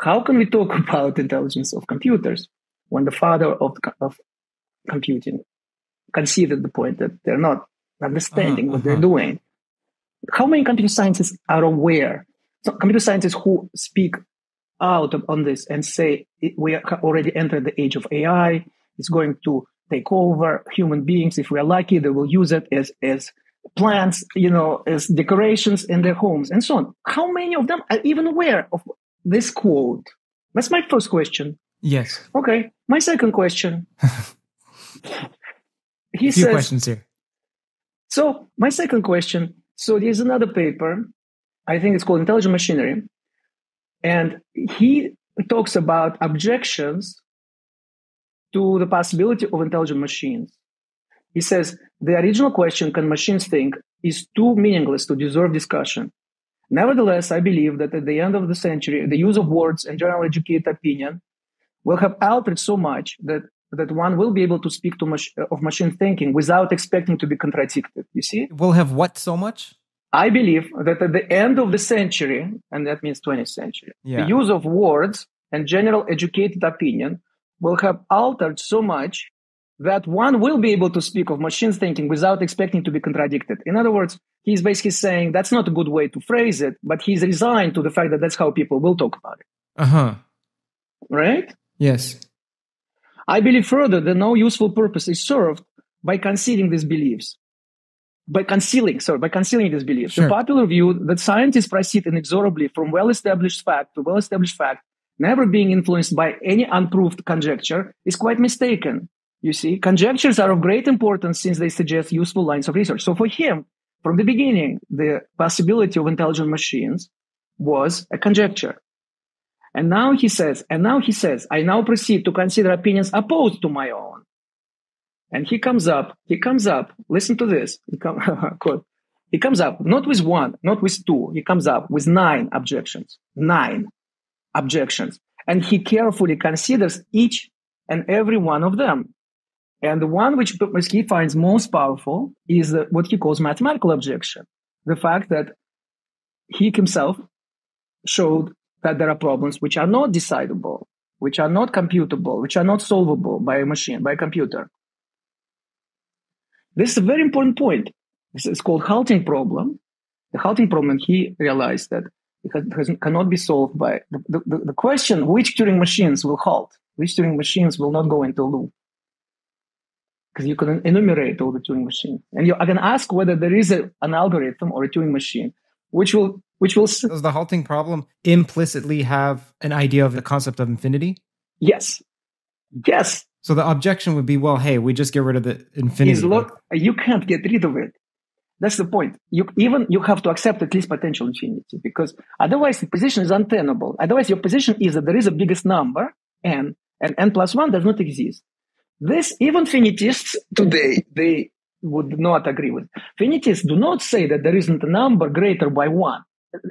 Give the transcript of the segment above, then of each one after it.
how can we talk about intelligence of computers when the father of, of computing conceded the point that they're not understanding uh-huh, what they're uh-huh. doing? How many computer scientists are aware? So computer scientists who speak out on this and say we already entered the age of AI. It's going to take over human beings. If we are lucky, they will use it as as plants, you know, as decorations in their homes and so on. How many of them are even aware of this quote? That's my first question. Yes. Okay. My second question. he A few says, questions here. So my second question. So there's another paper. I think it's called Intelligent Machinery, and he talks about objections to the possibility of intelligent machines. He says the original question, can machines think, is too meaningless to deserve discussion. Nevertheless, I believe that at the end of the century, the use of words and general educated opinion will have altered so much that, that one will be able to speak to mach- uh, of machine thinking without expecting to be contradicted. You see? Will have what so much? I believe that at the end of the century, and that means 20th century, yeah. the use of words and general educated opinion will have altered so much that one will be able to speak of machine thinking without expecting to be contradicted. In other words, he's basically saying that's not a good way to phrase it, but he's resigned to the fact that that's how people will talk about it. Uh huh. Right? Yes. I believe further that no useful purpose is served by concealing these beliefs by concealing, sorry, by concealing these beliefs. Sure. The popular view that scientists proceed inexorably from well-established fact to well-established fact, never being influenced by any unproved conjecture, is quite mistaken. You see, conjectures are of great importance since they suggest useful lines of research. So for him, from the beginning, the possibility of intelligent machines was a conjecture. And now he says, and now he says, I now proceed to consider opinions opposed to my own. And he comes up, he comes up, listen to this. He, come, he comes up not with one, not with two. He comes up with nine objections, nine objections. And he carefully considers each and every one of them. And the one which he finds most powerful is what he calls mathematical objection. The fact that he himself showed that there are problems which are not decidable, which are not computable, which are not solvable by a machine, by a computer. This is a very important point. This is called halting problem. The halting problem, he realized that it has, cannot be solved by the, the, the question which Turing machines will halt, which Turing machines will not go into loop. Because you can enumerate all the Turing machine. And you can ask whether there is a, an algorithm or a Turing machine which will which will does the halting problem implicitly have an idea of the concept of infinity yes yes so the objection would be, well, hey, we just get rid of the infinity. Is look, you can't get rid of it. That's the point. You even you have to accept at least potential infinity because otherwise the position is untenable. Otherwise, your position is that there is a biggest number n and n plus one does not exist. This even finitists today they would not agree with. Finitists do not say that there isn't a number greater by one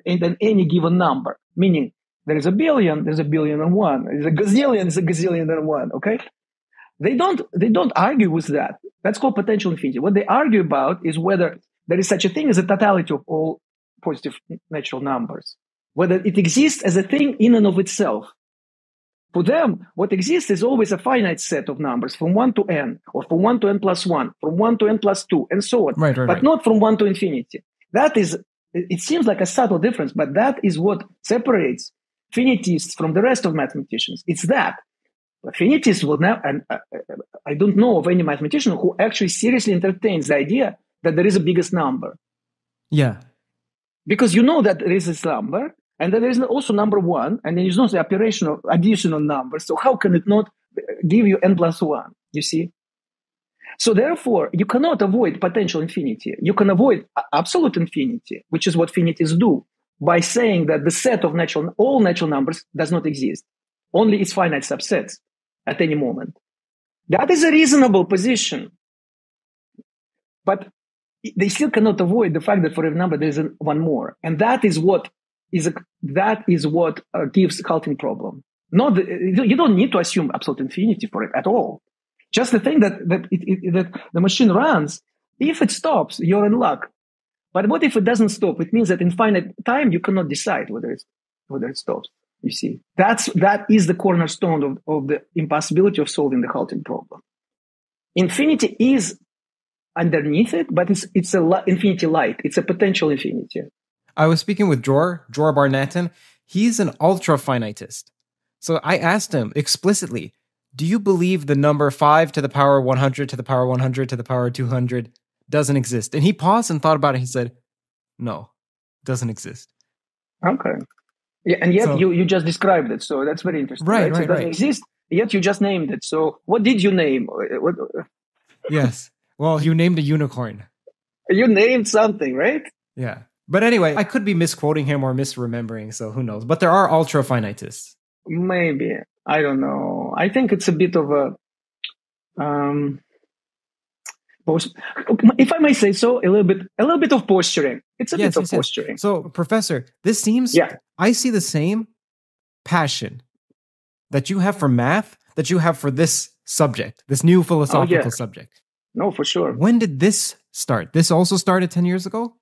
eh, than any given number, meaning there is a billion, there's a billion and one, there's a gazillion, there's a gazillion and one. Okay, they don't, they don't argue with that. That's called potential infinity. What they argue about is whether there is such a thing as a totality of all positive natural numbers, whether it exists as a thing in and of itself. For them, what exists is always a finite set of numbers from 1 to n, or from 1 to n plus 1, from 1 to n plus 2, and so on. Right, right, but right. not from 1 to infinity. That is, it seems like a subtle difference, but that is what separates finitists from the rest of mathematicians. It's that. Finitists will now, and uh, uh, I don't know of any mathematician who actually seriously entertains the idea that there is a biggest number. Yeah. Because you know that there is this number, and then there is also number one, and then you know the operation of additional numbers. So how can it not give you n plus one? You see? So therefore, you cannot avoid potential infinity. You can avoid absolute infinity, which is what finities do, by saying that the set of natural, all natural numbers does not exist. Only its finite subsets at any moment. That is a reasonable position. But they still cannot avoid the fact that for every number there is one more. And that is what is that is what uh, gives halting problem. Not the, you don't need to assume absolute infinity for it at all. Just the thing that that it, it, that the machine runs. If it stops, you're in luck. But what if it doesn't stop? It means that in finite time you cannot decide whether it's whether it stops. You see, that's that is the cornerstone of, of the impossibility of solving the halting problem. Infinity is underneath it, but it's it's a infinity light. It's a potential infinity. I was speaking with Dror, Dror Bar-Natan. He's an ultra finitist. So I asked him explicitly, do you believe the number 5 to the power 100 to the power 100 to the power 200 doesn't exist? And he paused and thought about it. He said, no, doesn't exist. Okay. Yeah, and yet so, you, you just described it. So that's very interesting. Right, right, right. So it doesn't right. exist, yet you just named it. So what did you name? Uh, what, uh, yes. Well, you named a unicorn. You named something, right? Yeah. But anyway, I could be misquoting him or misremembering, so who knows? But there are ultra finitists. Maybe. I don't know. I think it's a bit of a um if I may say so, a little bit a little bit of posturing. It's a yes, bit of yes, posturing. Yes. So, professor, this seems yeah. I see the same passion that you have for math that you have for this subject, this new philosophical oh, yeah. subject. No, for sure. When did this start? This also started 10 years ago?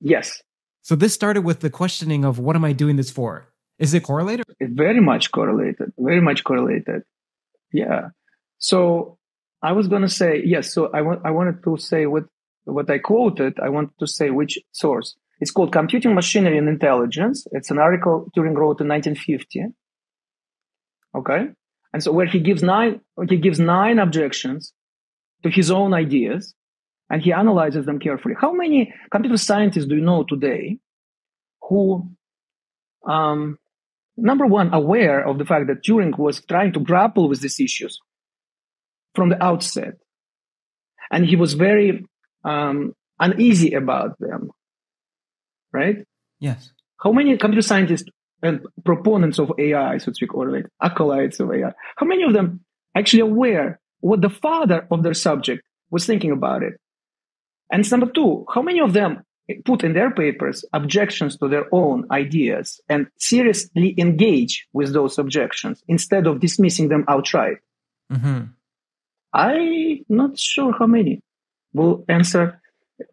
Yes. So this started with the questioning of what am I doing this for? Is it correlated? It very much correlated. Very much correlated. Yeah. So I was going to say yes. So I want I wanted to say what what I quoted. I wanted to say which source. It's called Computing Machinery and Intelligence. It's an article Turing wrote in 1950. Okay, and so where he gives nine he gives nine objections to his own ideas and he analyzes them carefully. How many computer scientists do you know today who, um, number one, aware of the fact that Turing was trying to grapple with these issues from the outset, and he was very um, uneasy about them, right? Yes. How many computer scientists and proponents of AI, so to speak, or like acolytes of AI, how many of them actually aware what the father of their subject was thinking about it? And number two, how many of them put in their papers objections to their own ideas and seriously engage with those objections instead of dismissing them outright? Mm-hmm. I'm not sure how many will answer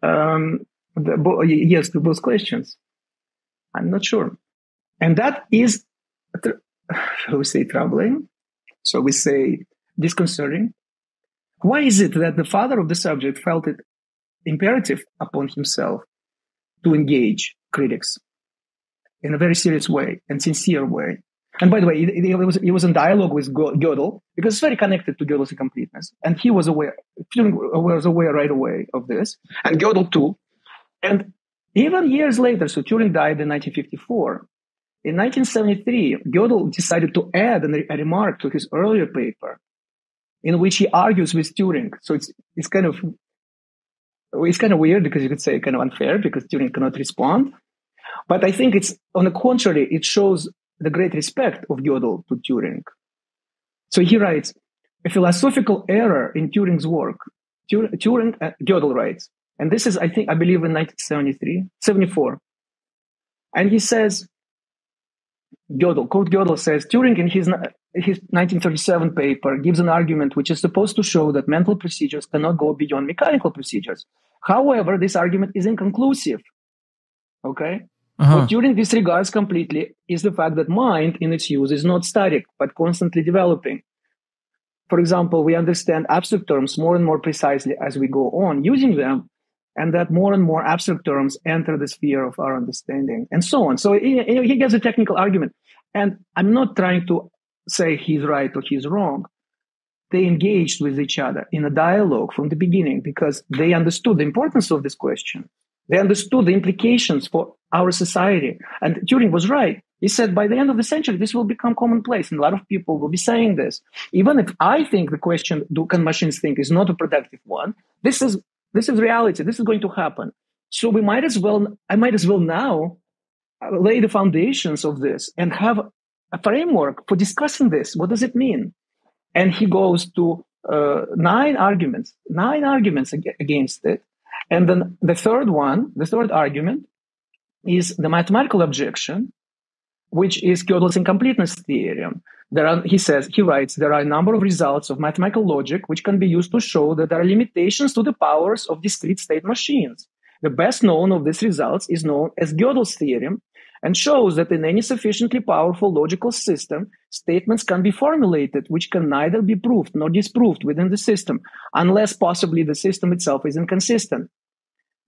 um, the, yes to both questions. I'm not sure. And that is, we say, troubling. So we say disconcerting. Why is it that the father of the subject felt it imperative upon himself to engage critics in a very serious way and sincere way. And by the way, he, was, was in dialogue with Gödel because it's very connected to Gödel's incompleteness. And he was aware, was aware right away of this, and Gödel too. And even years later, so Turing died in 1954. In 1973, Gödel decided to add a remark to his earlier paper in which he argues with Turing. So it's, it's kind of it's kind of weird because you could say kind of unfair because Turing cannot respond. But I think it's on the contrary, it shows the great respect of Gödel to Turing. So he writes, a philosophical error in Turing's work. Turing, uh, Gödel writes, and this is, I think, I believe in 1973, 74. And he says, Gödel, quote Gödel says, Turing in his, his 1937 paper gives an argument which is supposed to show that mental procedures cannot go beyond mechanical procedures. However, this argument is inconclusive. Okay? Uh-huh. What Turing disregards completely is the fact that mind in its use is not static, but constantly developing. For example, we understand abstract terms more and more precisely as we go on using them, and that more and more abstract terms enter the sphere of our understanding, and so on. So he, he gives a technical argument. And I'm not trying to say he's right or he's wrong. They engaged with each other in a dialogue from the beginning because they understood the importance of this question. They understood the implications for our society. And Turing was right. He said by the end of the century, this will become commonplace. And a lot of people will be saying this. Even if I think the question, do can machines think, is not a productive one, this is this is reality. This is going to happen. So we might as well, I might as well now uh, lay the foundations of this and have a framework for discussing this. What does it mean? And he goes to uh, nine arguments, nine arguments ag- against it. And then the third one, the third argument is the mathematical objection, which is Gödel's incompleteness theorem. There are, he says, he writes, there are a number of results of mathematical logic which can be used to show that there are limitations to the powers of discrete state machines. The best known of these results is known as Gödel's theorem, and shows that in any sufficiently powerful logical system, statements can be formulated which can neither be proved nor disproved within the system, unless possibly the system itself is inconsistent,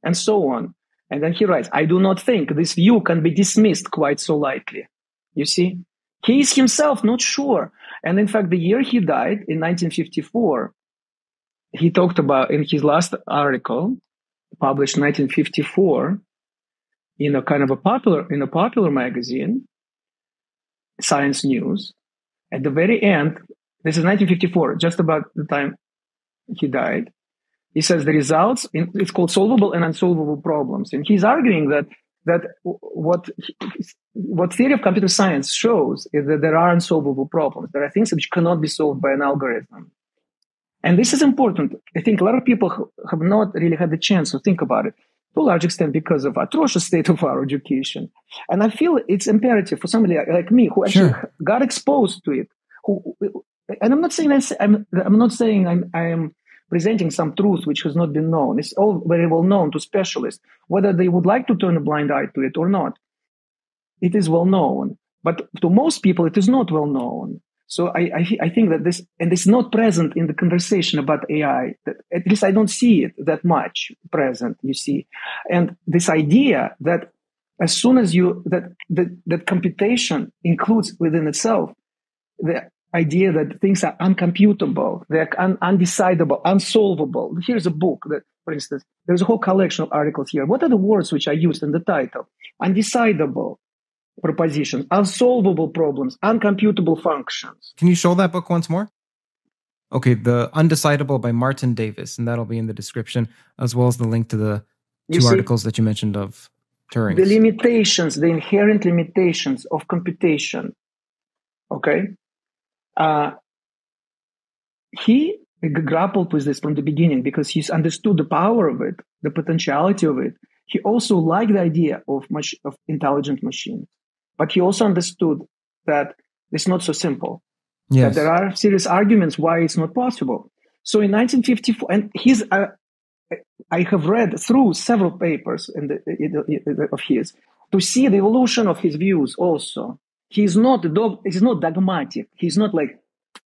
and so on. And then he writes, I do not think this view can be dismissed quite so lightly. You see? He is himself not sure. And in fact, the year he died in 1954, he talked about in his last article, published 1954, in a kind of a popular in a popular magazine, Science News. At the very end, this is 1954, just about the time he died. He says the results in, it's called solvable and unsolvable problems, and he's arguing that that what what theory of computer science shows is that there are unsolvable problems. There are things which cannot be solved by an algorithm. And this is important. I think a lot of people have not really had the chance to think about it to a large extent because of atrocious state of our education. And I feel it's imperative for somebody like me who actually sure. got exposed to it. Who, and I'm not saying I'm, I'm not saying I'm, I'm presenting some truth which has not been known. It's all very well known to specialists, whether they would like to turn a blind eye to it or not. It is well known. But to most people, it is not well known. So I, I, I, think that this, and it's not present in the conversation about AI. At least I don't see it that much present, you see. And this idea that as soon as you, that, that, that computation includes within itself the idea that things are uncomputable, they're un- undecidable, unsolvable. Here's a book that, for instance, there's a whole collection of articles here. What are the words which are used in the title? Undecidable, propositions, unsolvable problems, uncomputable functions. Can you show that book once more? Okay, The Undecidable by Martin Davis, and that'll be in the description, as well as the link to the two see, articles that you mentioned of Turing. The limitations, the inherent limitations of computation. Okay? Uh, he grappled with this from the beginning because he's understood the power of it, the potentiality of it. He also liked the idea of, mach- of intelligent machines. But he also understood that it's not so simple. Yes. That there are serious arguments why it's not possible. So in 1954, and he's, uh, I have read through several papers in the, in the, of his to see the evolution of his views also. He's not, dog, he's not dogmatic. He's not like,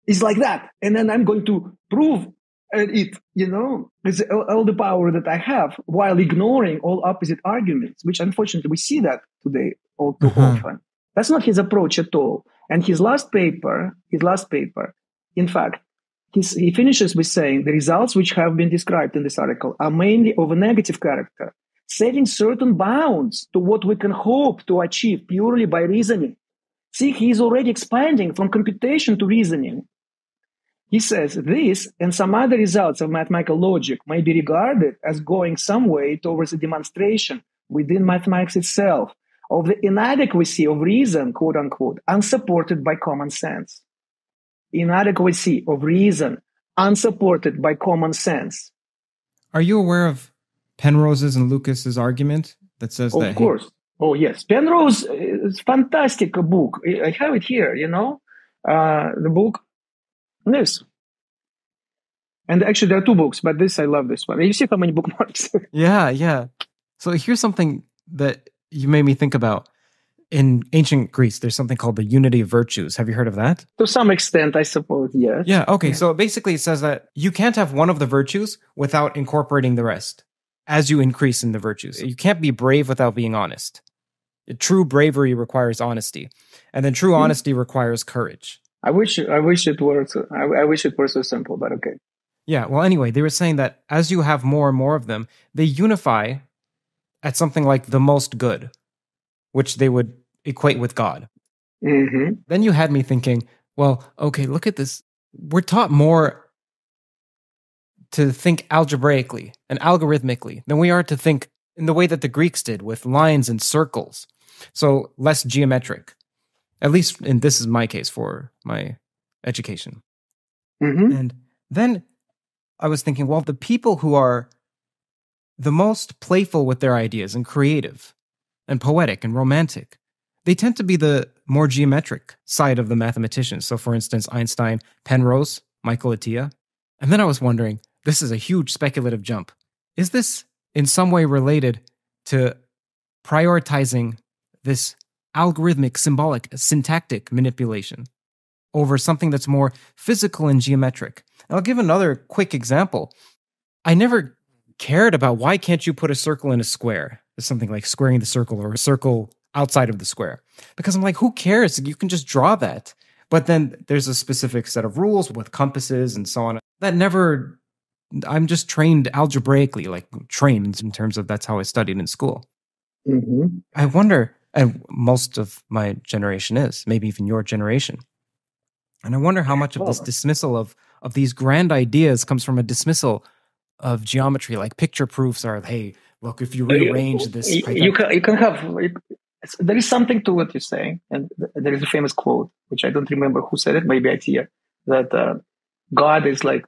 he's like that. And then I'm going to prove it, you know, it's all the power that I have while ignoring all opposite arguments, which unfortunately we see that today all too mm-hmm. often. That's not his approach at all. And his last paper, his last paper, in fact, he finishes with saying the results which have been described in this article are mainly of a negative character, setting certain bounds to what we can hope to achieve purely by reasoning. See, he is already expanding from computation to reasoning. He says this and some other results of mathematical logic may be regarded as going some way towards a demonstration within mathematics itself of the inadequacy of reason, quote unquote, unsupported by common sense. Inadequacy of reason unsupported by common sense. Are you aware of Penrose's and Lucas's argument that says of that? Of course. He... Oh, yes. Penrose is fantastic book. I have it here, you know, uh, the book. This. And actually, there are two books, but this, I love this one. You see how many bookmarks? yeah, yeah. So here's something that you made me think about in ancient Greece, there's something called the unity of virtues. Have you heard of that? To some extent, I suppose, yes. Yeah, okay. Yeah. So basically, it says that you can't have one of the virtues without incorporating the rest as you increase in the virtues. You can't be brave without being honest. True bravery requires honesty, and then true mm-hmm. honesty requires courage. I wish, I wish it were, so, I, I wish it were so simple, but okay. Yeah. Well, anyway, they were saying that as you have more and more of them, they unify at something like the most good, which they would equate with God. Mm-hmm. Then you had me thinking, well, okay, look at this. We're taught more to think algebraically and algorithmically than we are to think in the way that the Greeks did with lines and circles. So less geometric. At least, and this is my case for my education. Mm-hmm. And then I was thinking, well, the people who are the most playful with their ideas and creative and poetic and romantic. They tend to be the more geometric side of the mathematicians. So, for instance, Einstein, Penrose, Michael Atiyah. And then I was wondering this is a huge speculative jump. Is this in some way related to prioritizing this algorithmic, symbolic, syntactic manipulation over something that's more physical and geometric. And I'll give another quick example. I never cared about why can't you put a circle in a square? It's something like squaring the circle or a circle outside of the square. Because I'm like, who cares? You can just draw that. But then there's a specific set of rules with compasses and so on. That never I'm just trained algebraically, like trained in terms of that's how I studied in school. Mm-hmm. I wonder, and most of my generation is, maybe even your generation. And I wonder how much of this dismissal of of these grand ideas comes from a dismissal of geometry, like picture proofs are, hey, look, if you rearrange this, you, you can you can have there is something to what you're saying, and there is a famous quote which I don't remember who said it, maybe Atiyah, that uh, God is like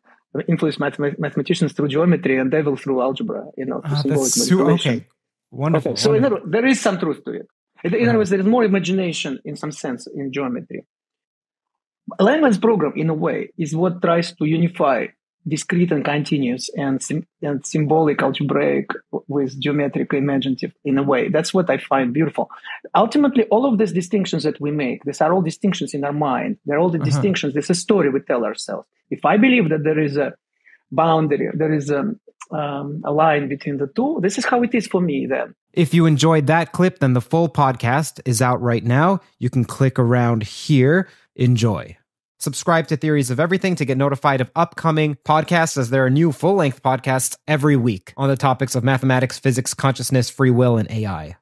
influence mathematicians through geometry and devil through algebra, you know, through ah, symbolic manipulation. Okay. Wonderful. Okay. So wonderful. There is some truth to it. In, in other words, there is more imagination in some sense in geometry. Langlands program, in a way, is what tries to unify discrete and continuous and, and symbolic algebraic with geometric imaginative in a way. That's what I find beautiful. Ultimately, all of these distinctions that we make, these are all distinctions in our mind. They're all the uh-huh. distinctions. This is a story we tell ourselves. If I believe that there is a boundary, there is a, um, a line between the two, this is how it is for me then. If you enjoyed that clip, then the full podcast is out right now. You can click around here. Enjoy. Subscribe to Theories of Everything to get notified of upcoming podcasts as there are new full length podcasts every week on the topics of mathematics, physics, consciousness, free will, and AI.